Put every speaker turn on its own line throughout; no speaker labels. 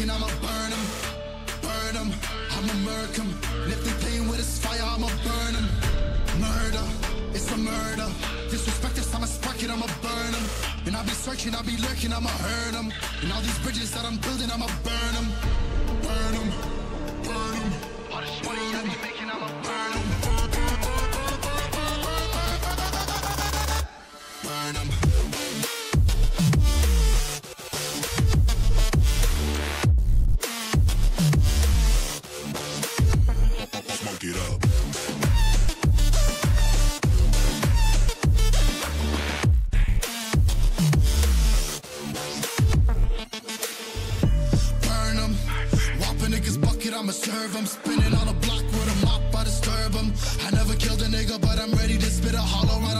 and I'ma burn them, burn them. I'ma murk them. And if they with this fire, I'ma burn them. Murder, it's a murder. Disrespect us, I'ma spark it, I'ma burn them. And I'll be searching, I'll be lurking, I'ma hurt them. And all these bridges that I'm building, I'ma burn them. Burn them, burn them, burn them. nigga, but I'm ready to spit a hollow.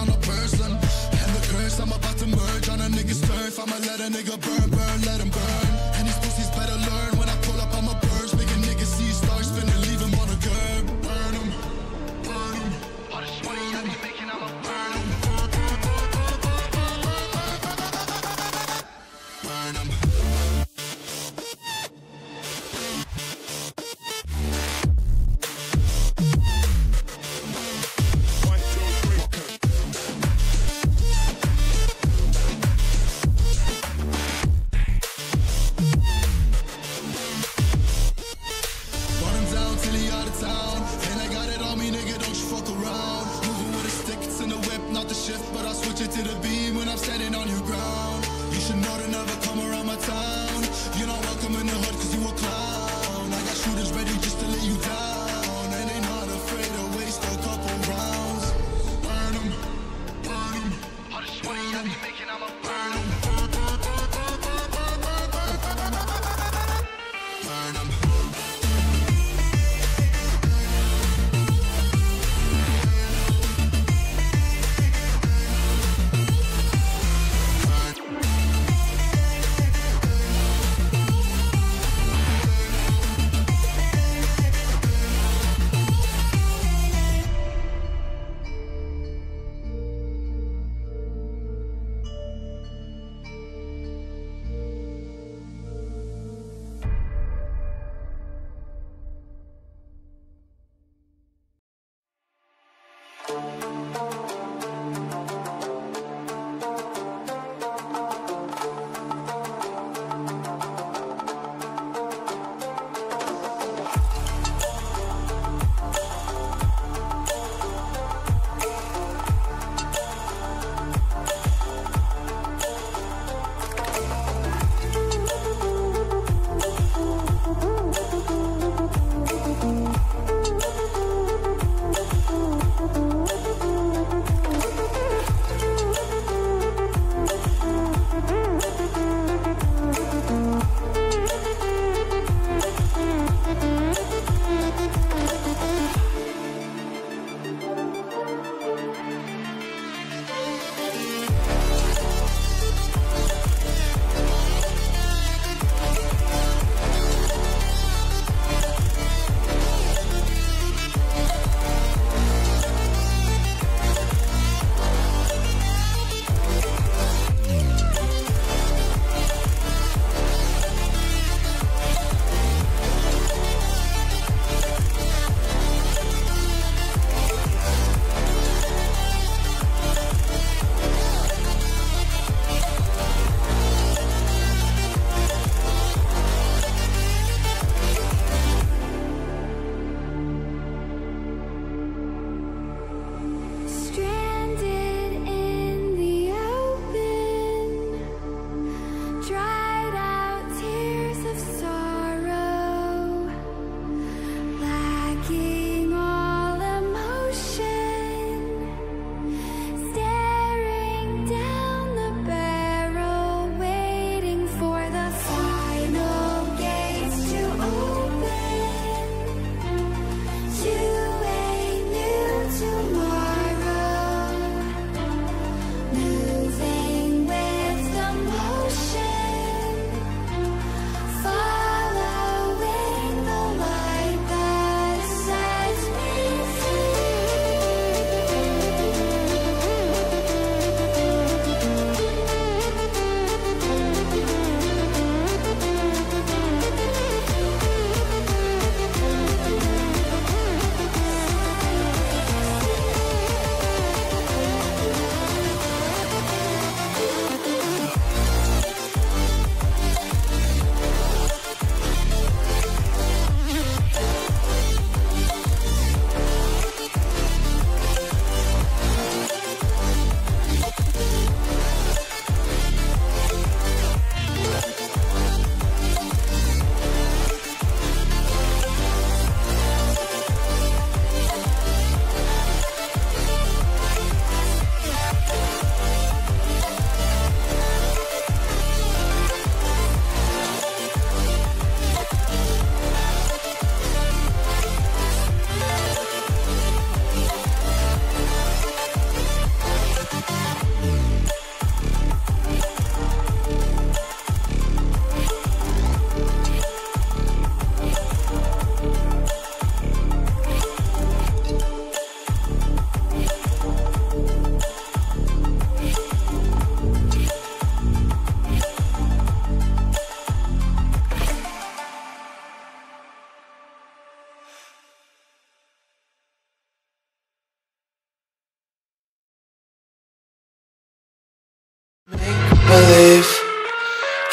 I be making, I'm a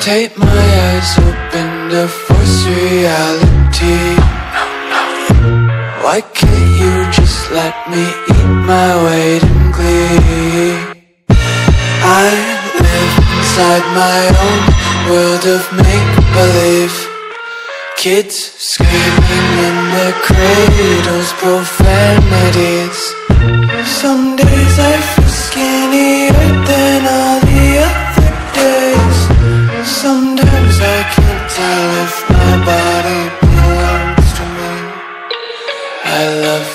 Take my eyes open to force reality. Why can't you just let me eat my weight in glee? I live inside my own world of make believe. Kids screaming in their cradles, profanities. Some days I feel skinnier than all the other days. Sometimes I can't tell if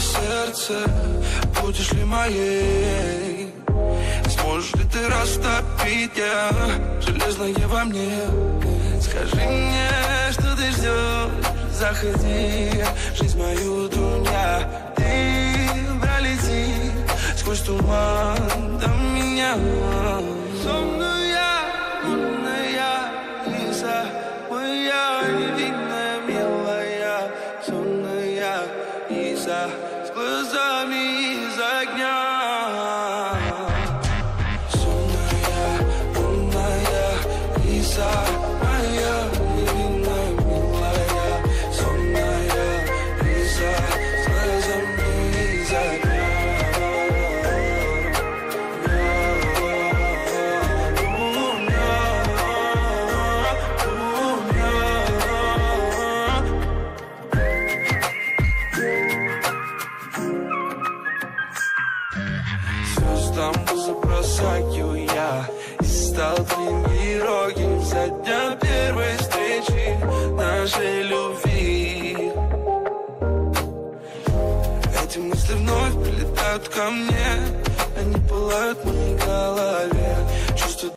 Сердце Будешь ли моей Сможешь ли ты растопить? Я Железное во мне. Скажи мне, что ты ждешь Заходи, жизнь мою дуня Ты пролети сквозь туман до меня. Сонная, Звездам забросаю я. И стал тренировкой за дня первой встречи Нашей любви. Эти мысли вновь прилетают ко мне Они пылают в моей голове. Чувства